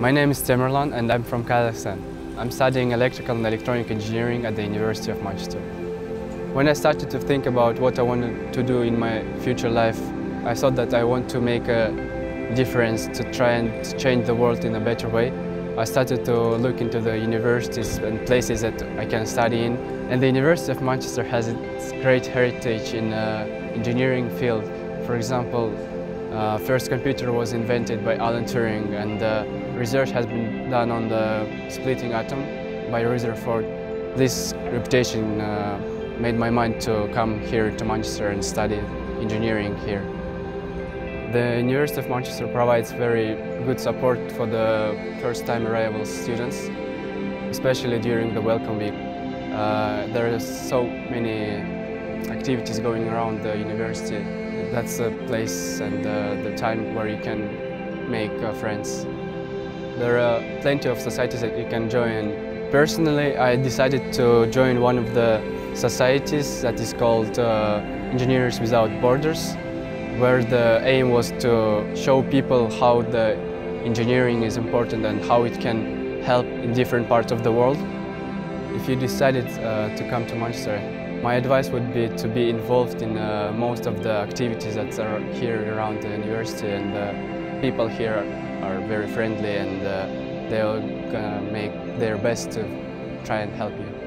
My name is Temirlan and I'm from Kazakhstan. I'm studying electrical and electronic engineering at the University of Manchester. When I started to think about what I wanted to do in my future life, I thought that I want to make a difference to try and change the world in a better way. I started to look into the universities and places that I can study in. And the University of Manchester has its great heritage in uh, engineering field. For example, uh, first computer was invented by Alan Turing and uh, research has been done on the splitting atom by Rutherford. This reputation uh, made my mind to come here to Manchester and study engineering here. The University of Manchester provides very good support for the first-time arrival students, especially during the welcome week. Uh, there are so many activities going around the university. That's the place and uh, the time where you can make uh, friends. There are plenty of societies that you can join. Personally, I decided to join one of the societies that is called uh, Engineers Without Borders, where the aim was to show people how the engineering is important and how it can help in different parts of the world. If you decided uh, to come to Manchester, my advice would be to be involved in uh, most of the activities that are here around the university and the people here are very friendly and uh, they'll make their best to try and help you.